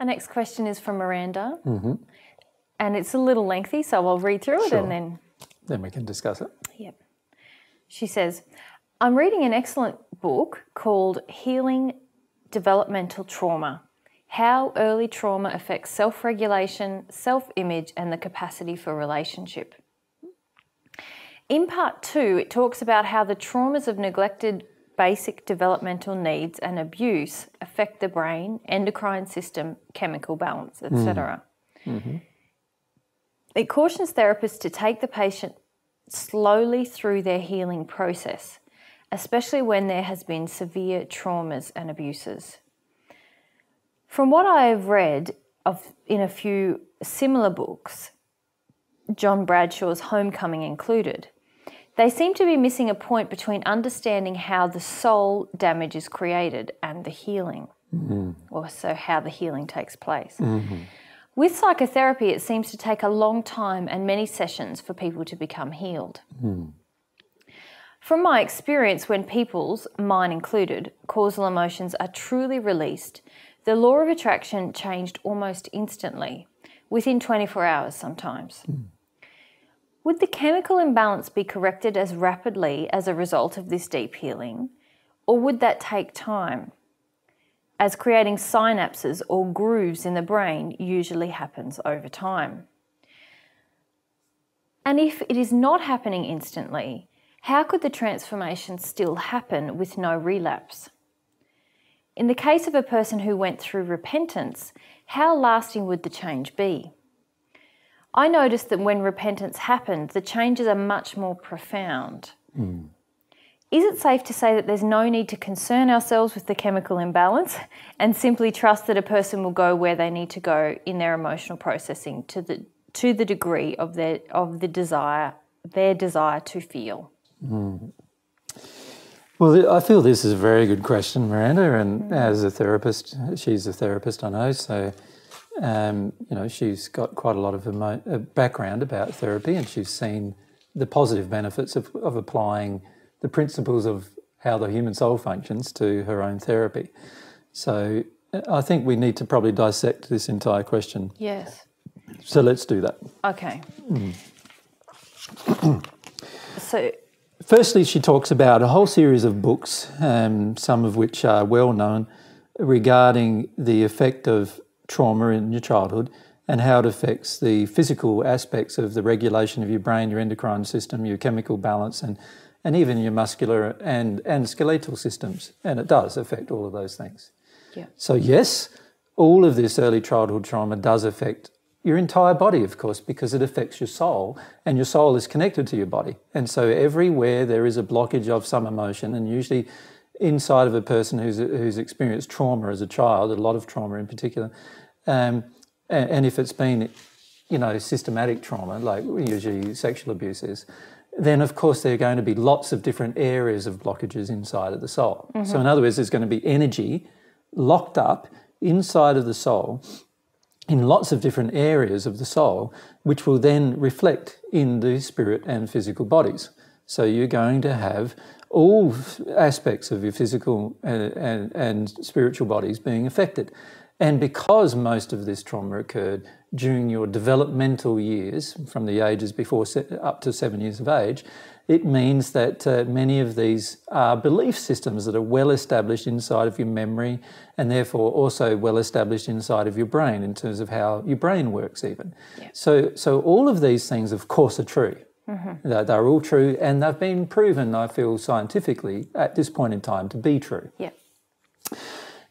Our next question is from Miranda. Mm-hmm. And it's a little lengthy, so I'll read through it Sure. and then Then we can discuss it. Yep. She says, I'm reading an excellent book called Healing Developmental Trauma How Early Trauma Affects Self Regulation, Self Image, and the Capacity for Relationship. In part two, it talks about how the traumas of neglected basic developmental needs and abuse affect the brain, endocrine system, chemical balance, etc. Hmm. Mm-hmm. It cautions therapists to take the patient slowly through their healing process, especially when there has been severe traumas and abuses. From what I have read of in a few similar books, John Bradshaw's Homecoming included, they seem to be missing a point between understanding how the soul damage is created and the healing, mm-hmm. or so how the healing takes place. Mm-hmm. With psychotherapy, it seems to take a long time and many sessions for people to become healed. Mm-hmm. From my experience, when people's, mine included, causal emotions are truly released, the law of attraction changed almost instantly, within 24 hours sometimes. Mm. Would the chemical imbalance be corrected as rapidly as a result of this deep healing, or would that take time? as creating synapses or grooves in the brain usually happens over time. And if it is not happening instantly, how could the transformation still happen with no relapse? In the case of a person who went through repentance, how lasting would the change be? I noticed that when repentance happened, the changes are much more profound. Hmm. Is it safe to say that there's no need to concern ourselves with the chemical imbalance and simply trust that a person will go where they need to go in their emotional processing to the to the degree of their of the desire their desire to feel? Hmm. Well, I feel this is a very good question, Miranda. And hmm. as a therapist, she's a therapist, I know. So, um, you know, she's got quite a lot of emo- uh, background about therapy, and she's seen the positive benefits of, of applying the principles of how the human soul functions to her own therapy. So, uh, I think we need to probably dissect this entire question. Yes. So, let's do that. Okay. so Firstly, she talks about a whole series of books, um, some of which are well known, regarding the effect of trauma in your childhood and how it affects the physical aspects of the regulation of your brain, your endocrine system, your chemical balance, and, and even your muscular and, and skeletal systems. And it does affect all of those things. yeah. So, yes, all of this early childhood trauma does affect your entire body, of course, because it affects your soul, and your soul is connected to your body. And so, everywhere there is a blockage of some emotion, and usually inside of a person who's, who's experienced trauma as a child, a lot of trauma in particular, um, and, and if it's been, you know, systematic trauma, like usually sexual abuse is, then of course there are going to be lots of different areas of blockages inside of the soul. So, in other words, there's going to be energy locked up inside of the soul in lots of different areas of the soul, which will then reflect in the spirit and physical bodies. So you're going to have all f- aspects of your physical and, and, and spiritual bodies being affected. And because most of this trauma occurred during your developmental years, from the ages before up to seven years of age, it means that uh, many of these are belief systems that are well established inside of your memory and therefore also well established inside of your brain in terms of how your brain works, even. So, so all of these things, of course, are true. Mm-hmm. They're, they're all true and they've been proven, I feel, scientifically at this point in time to be true. Yeah.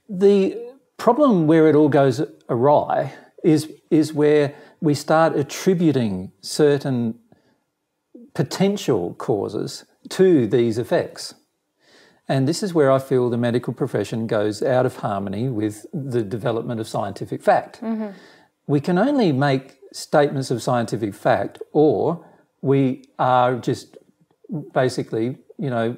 The problem where it all goes awry is, is where we start attributing certain potential causes to these effects. And this is where I feel the medical profession goes out of harmony with the development of scientific fact. Mm-hmm. We can only make statements of scientific fact, or we are just basically, you know,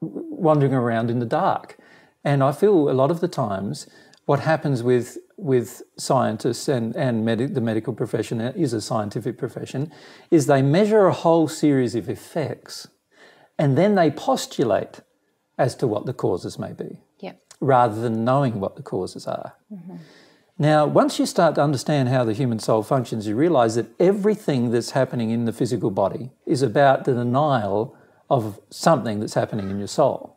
wandering around in the dark. And I feel a lot of the times what happens with with scientists and, and medi- the medical profession uh, is a scientific profession is they measure a whole series of effects and then they postulate as to what the causes may be Yeah. rather than knowing what the causes are. Mm-hmm. Now, once you start to understand how the human soul functions, you realize that everything that's happening in the physical body is about the denial of something that's happening in your soul.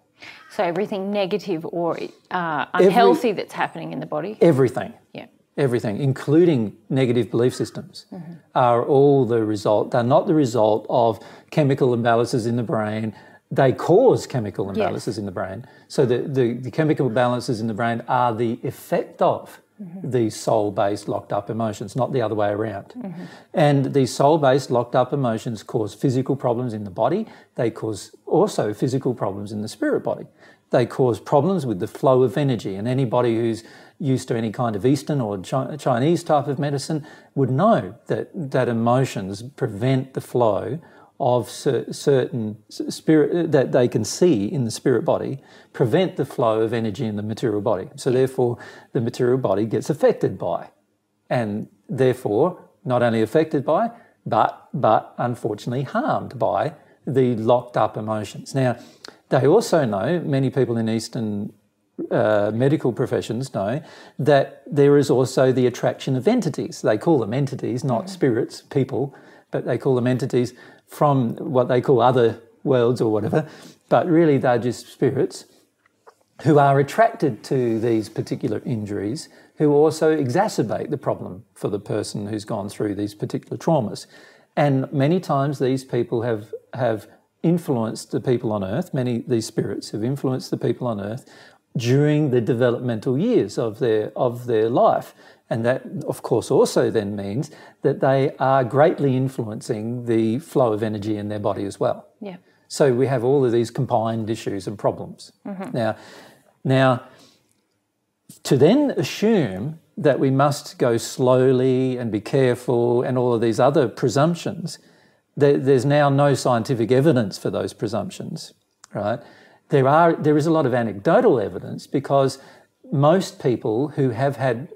So everything negative or uh, unhealthy Every, that's happening in the body? Everything. Yeah. Everything, including negative belief systems, mm-hmm. are all the result. They're not the result of chemical imbalances in the brain. They cause chemical imbalances yes. in the brain. So the, the, the chemical imbalances in the brain are the effect of mm-hmm. these soul based locked up emotions, not the other way around. Mm-hmm. And these soul based locked up emotions cause physical problems in the body, they cause also physical problems in the spirit body. They cause problems with the flow of energy, and anybody who's used to any kind of Eastern or Chinese type of medicine would know that, that emotions prevent the flow of certain spirit that they can see in the spirit body prevent the flow of energy in the material body. So therefore, the material body gets affected by, and therefore not only affected by, but but unfortunately harmed by the locked up emotions. Now, they also know many people in Eastern uh, medical professions know that there is also the attraction of entities. They call them entities, not mm. spirits, people, but they call them entities from what they call other worlds or whatever, but really they're just spirits who are attracted to these particular injuries, who also exacerbate the problem for the person who's gone through these particular traumas. And many times these people have, have influenced the people on earth, many these spirits have influenced the people on earth during the developmental years of their, of their life. And that, of course, also then means that they are greatly influencing the flow of energy in their body as well. Yeah. So we have all of these combined issues and problems. Mm-hmm. Now, now, to then assume that we must go slowly and be careful and all of these other presumptions, there, there's now no scientific evidence for those presumptions, right? There, are, there is a lot of anecdotal evidence because most people who have had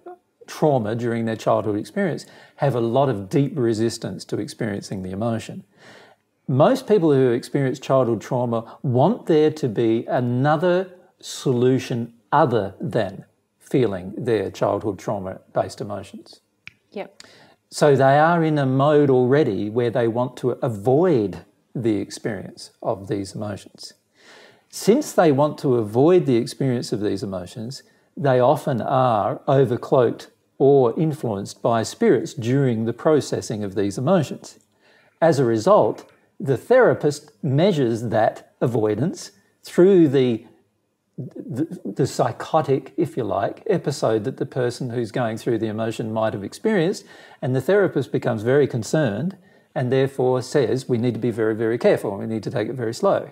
trauma during their childhood experience have a lot of deep resistance to experiencing the emotion. Most people who experience childhood trauma want there to be another solution other than feeling their childhood trauma based emotions. Yep. So they are in a mode already where they want to avoid the experience of these emotions. Since they want to avoid the experience of these emotions, they often are overcloaked or influenced by spirits during the processing of these emotions. As a result, the therapist measures that avoidance through the, the, the, psychotic, if you like, episode that the person who's going through the emotion might have experienced, and the therapist becomes very concerned and therefore says we need to be very, very careful, we need to take it very slow.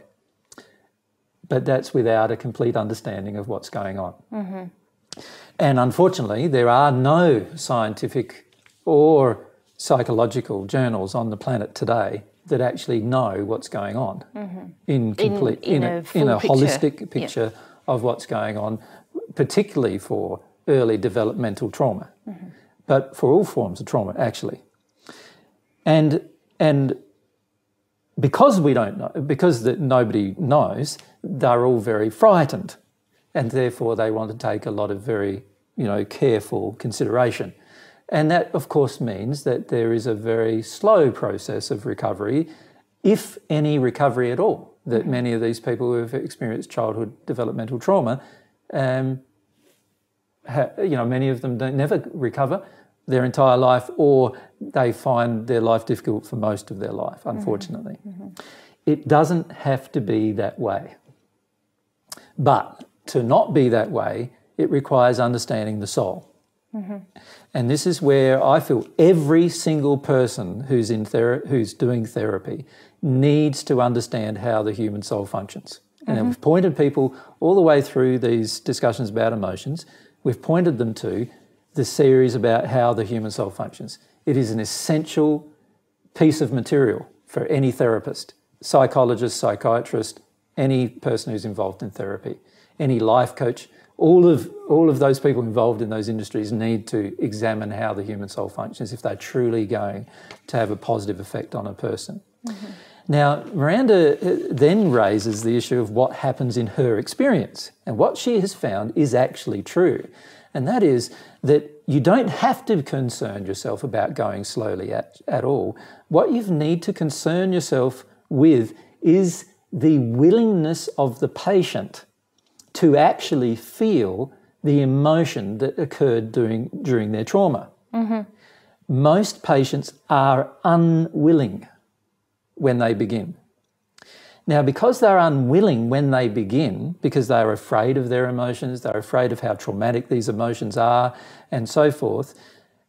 But that's without a complete understanding of what's going on. Mm-hmm. And unfortunately, there are no scientific or psychological journals on the planet today that actually know what's going on mm-hmm. in complete in, in, in a, in a holistic picture yeah. of what's going on, particularly for early developmental trauma, mm-hmm. but for all forms of trauma actually. And and because we don't know, because that nobody knows, they're all very frightened and therefore they want to take a lot of very you know careful consideration and that of course means that there is a very slow process of recovery if any recovery at all that mm-hmm. many of these people who have experienced childhood developmental trauma um, you know many of them don't never recover their entire life or they find their life difficult for most of their life mm-hmm. unfortunately mm-hmm. it doesn't have to be that way but to not be that way, it requires understanding the soul. Mm-hmm. And this is where I feel every single person who's in thera- who's doing therapy needs to understand how the human soul functions. And mm-hmm. we've pointed people all the way through these discussions about emotions. We've pointed them to the series about how the human soul functions. It is an essential piece of material for any therapist, psychologist, psychiatrist, any person who's involved in therapy any life coach, all of all of those people involved in those industries need to examine how the human soul functions if they're truly going to have a positive effect on a person. Mm-hmm. Now, Miranda uh, then raises the issue of what happens in her experience. And what she has found is actually true. And that is that you don't have to concern yourself about going slowly at, at all. What you need to concern yourself with is the willingness of the patient to actually feel the emotion that occurred during, during their trauma. Mm-hmm. Most patients are unwilling when they begin. Now, because they're unwilling when they begin, because they're afraid of their emotions, they're afraid of how traumatic these emotions are, and so forth,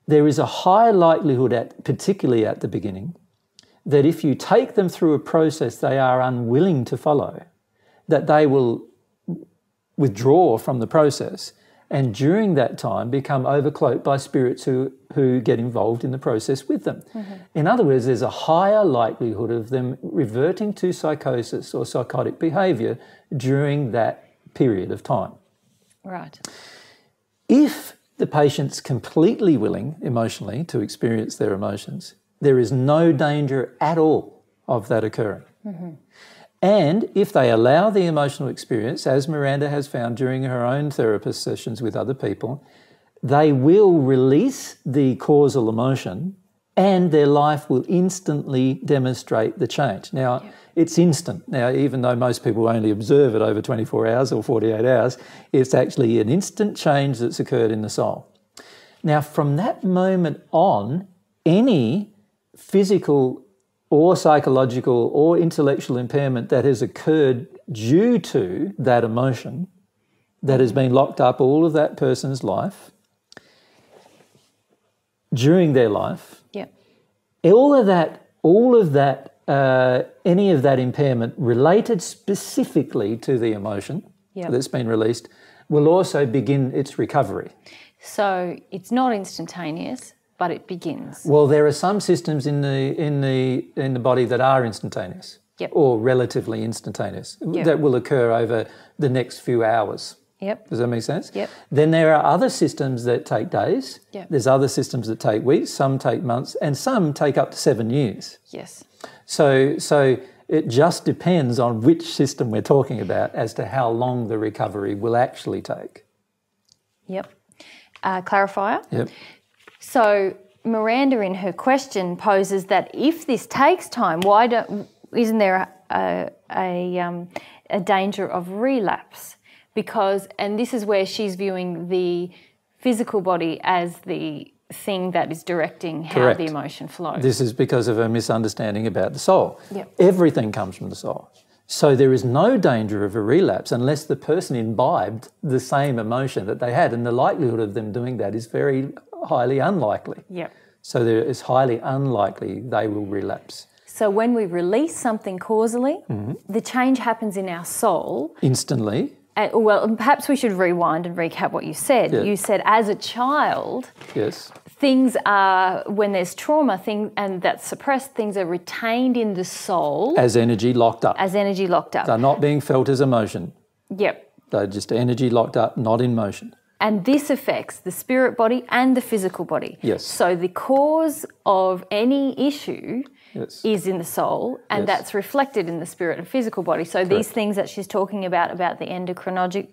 there is a high likelihood, at, particularly at the beginning, that if you take them through a process they are unwilling to follow, that they will withdraw from the process and during that time become overcloaked by spirits who, who get involved in the process with them. Mm-hmm. In other words, there's a higher likelihood of them reverting to psychosis or psychotic behavior during that period of time. Right. If the patient's completely willing emotionally to experience their emotions, there is no danger at all of that occurring. Mm-hmm. And if they allow the emotional experience, as Miranda has found during her own therapist sessions with other people, they will release the causal emotion and their life will instantly demonstrate the change. Now, yeah. it's instant. Now, even though most people only observe it over 24 hours or 48 hours, it's actually an instant change that's occurred in the soul. Now, from that moment on, any physical or psychological or intellectual impairment that has occurred due to that emotion that has been locked up all of that person's life during their life. Yeah. All of that, all of that, uh, any of that impairment related specifically to the emotion that's been released will also begin its recovery. So it's not instantaneous but it begins. Well, there are some systems in the in the in the body that are instantaneous, yep. or relatively instantaneous, yep. that will occur over the next few hours. Yep. Does that make sense? Yep. Then there are other systems that take days. Yep. There's other systems that take weeks. Some take months, and some take up to seven years. Yes. So so it just depends on which system we're talking about as to how long the recovery will actually take. Yep. Uh, clarifier. Yep. So Miranda, in her question, poses that if this takes time, why don't isn't there a, a, um, a danger of relapse? Because and this is where she's viewing the physical body as the thing that is directing how Correct. the emotion flows. This is because of a misunderstanding about the soul. Yep. Everything comes from the soul. So there is no danger of a relapse unless the person imbibed the same emotion that they had, and the likelihood of them doing that is very highly unlikely. Yep. So there is highly unlikely they will relapse. So when we release something causally, mm-hmm. the change happens in our soul instantly. Uh, well, perhaps we should rewind and recap what you said. Yeah. You said as a child, yes, things are when there's trauma, thing and that's suppressed, things are retained in the soul as energy locked up. As energy locked up. They're not being felt as emotion. Yep. They're just energy locked up, not in motion. And this affects the spirit body and the physical body. Yes. So the cause of any issue yes. is in the soul, and yes. that's reflected in the spirit and physical body. So Correct. these things that she's talking about about the endocrinologic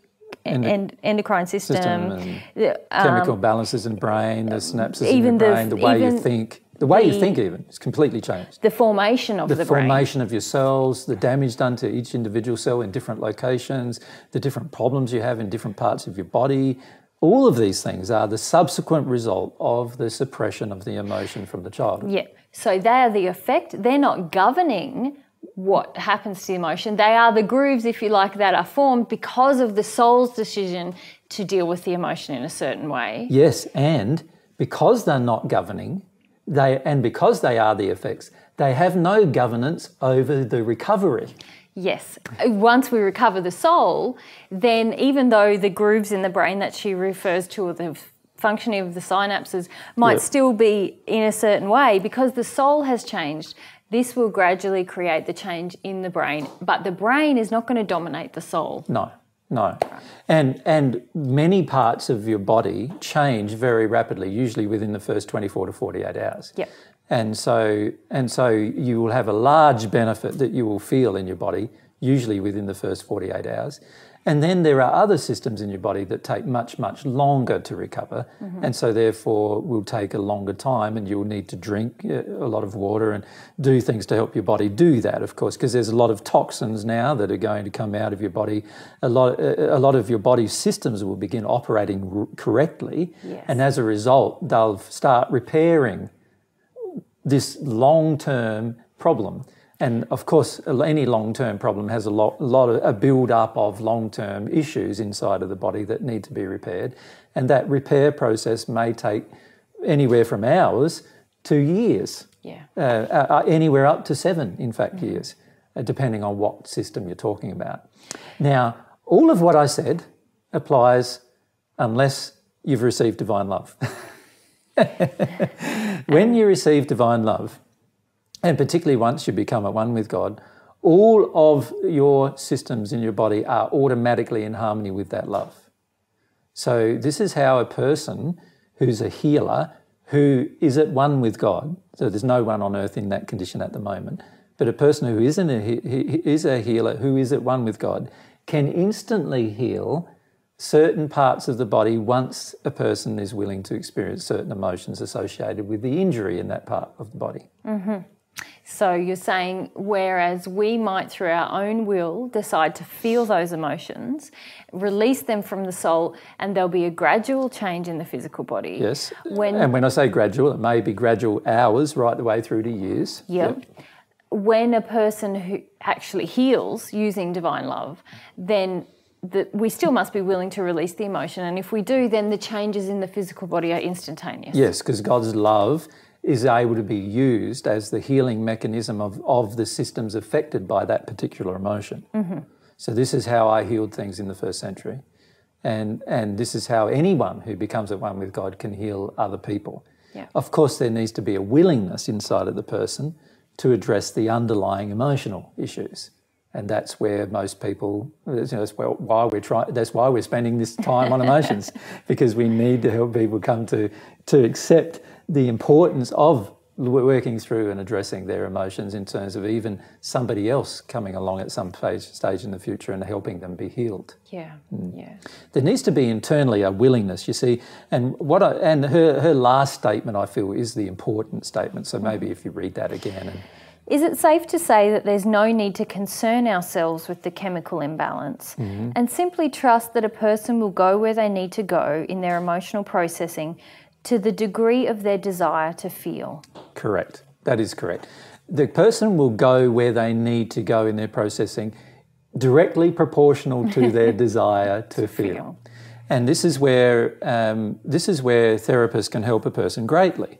Endo- endocrine system, system the, um, chemical balances in the brain, the synapses in the brain, the, the way you think. The way the, you think, even, is completely changed. The formation of the, the formation brain. of your cells, the damage done to each individual cell in different locations, the different problems you have in different parts of your body. All of these things are the subsequent result of the suppression of the emotion from the child. Yeah. So they are the effect. They're not governing what happens to the emotion. They are the grooves, if you like, that are formed because of the soul's decision to deal with the emotion in a certain way. Yes, and because they're not governing, they and because they are the effects, they have no governance over the recovery. Yes. Once we recover the soul, then even though the grooves in the brain that she refers to, or the functioning of the synapses, might yep. still be in a certain way, because the soul has changed, this will gradually create the change in the brain. But the brain is not going to dominate the soul. No. No. And and many parts of your body change very rapidly, usually within the first 24 to 48 hours. Yep. And so and so you will have a large benefit that you will feel in your body, usually within the first 48 hours. And then there are other systems in your body that take much, much longer to recover. And so, therefore, will take a longer time, and you'll need to drink uh, a lot of water and do things to help your body do that, of course, because there's a lot of toxins now that are going to come out of your body. A lot, a lot of your body's systems will begin operating r- correctly. Yes. And as a result, they'll start repairing this long term problem. And of course, any long term problem has a lot, a lot of a build up of long term issues inside of the body that need to be repaired. And that repair process may take anywhere from hours to years, Yeah. uh, uh, anywhere up to seven, in fact, years, uh, depending on what system you're talking about. Now, all of what I said applies unless you've received divine love. when you receive divine love, and particularly once you become at one with God, all of your systems in your body are automatically in harmony with that love. So, this is how a person who's a healer, who is at one with God, so there's no one on earth in that condition at the moment, but a person who isn't a, is a healer, who is at one with God, can instantly heal certain parts of the body once a person is willing to experience certain emotions associated with the injury in that part of the body. Mm-hmm. So you're saying, whereas we might, through our own will, decide to feel those emotions, release them from the soul, and there'll be a gradual change in the physical body. Yes. When- and when I say gradual, it may be gradual hours right the way through to years. Yep. When a person who actually heals using divine love, then the, we still must be willing to release the emotion. And if we do, then the changes in the physical body are instantaneous. Yes, because God's love is able to be used as the healing mechanism of, of the systems affected by that particular emotion. Mm-hmm. So, this is how I healed things in the first century. And, and this is how anyone who becomes at one with God can heal other people. Yeah. Of course, there needs to be a willingness inside of the person to address the underlying emotional issues. And that's where most people, you know, that's why we're trying, that's why we're spending this time on emotions, because we need to help people come to, to accept the importance of working through and addressing their emotions in terms of even somebody else coming along at some phase, stage in the future and helping them be healed Yeah. Mm. Yeah. there needs to be internally a willingness, you see. And what I, and her, her last statement, I feel, is the important statement. So maybe if you read that again. And, Is it safe to say that there's no need to concern ourselves with the chemical imbalance and simply trust that a person will go where they need to go in their emotional processing to the degree of their desire to feel? correct. That is correct. The person will go where they need to go in their processing, directly proportional to their desire to, feel. feel. And this is where um, this is where therapists can help a person greatly.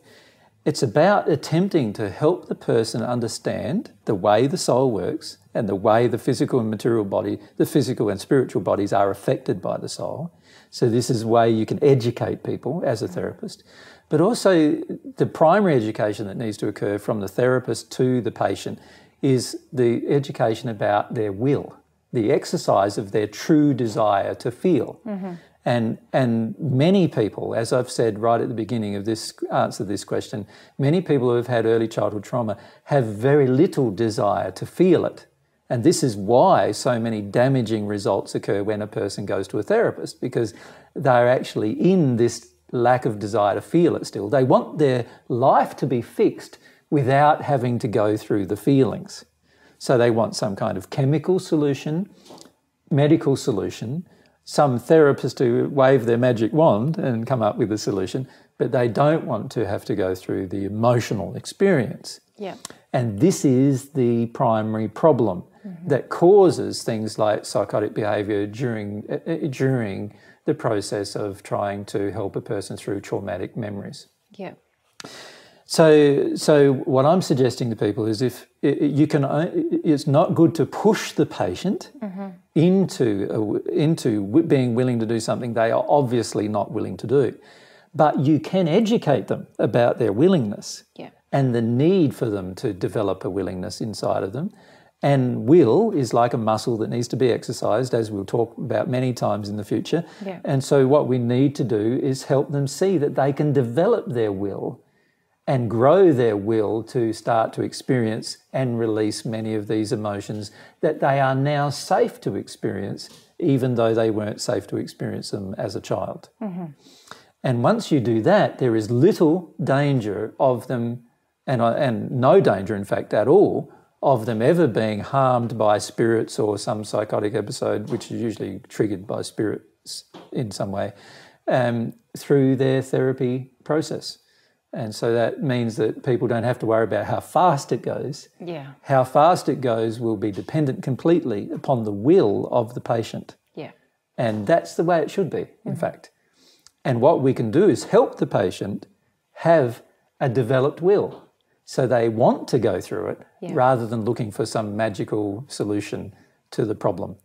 It's about attempting to help the person understand the way the soul works and the way the physical and material body, the physical and spiritual bodies are affected by the soul. So this is a way you can educate people as a therapist. But also the primary education that needs to occur from the therapist to the patient is the education about their will, the exercise of their true desire to feel. Mm-hmm. And, and many people, as I've said right at the beginning of this answer to this question, many people who have had early childhood trauma have very little desire to feel it. And this is why so many damaging results occur when a person goes to a therapist, because they're actually in this lack of desire to feel it still. They want their life to be fixed without having to go through the feelings. So they want some kind of chemical solution, medical solution, some therapist to wave their magic wand and come up with a solution, but they don't want to have to go through the emotional experience. Yeah. And this is the primary problem that causes things like psychotic behavior during, uh, uh, during the process of trying to help a person through traumatic memories. Yeah. So, so what I'm suggesting to people is if you can, it's not good to push the patient into a, into being willing to do something they are obviously not willing to do, but you can educate them about their willingness Yeah. and the need for them to develop a willingness inside of them. And will is like a muscle that needs to be exercised, as we'll talk about many times in the future. Yeah. And so, what we need to do is help them see that they can develop their will and grow their will to start to experience and release many of these emotions that they are now safe to experience even though they weren't safe to experience them as a child. Mm-hmm. And once you do that, there is little danger of them, and, uh, and no danger, in fact, at all, of them ever being harmed by spirits or some psychotic episode, which is usually triggered by spirits in some way, um, through their therapy process. And so that means that people don't have to worry about how fast it goes. Yeah. How fast it goes will be dependent completely upon the will of the patient. Yeah. And that's the way it should be, in fact. And what we can do is help the patient have a developed will. So they want to go through it Yeah. rather than looking for some magical solution to the problem.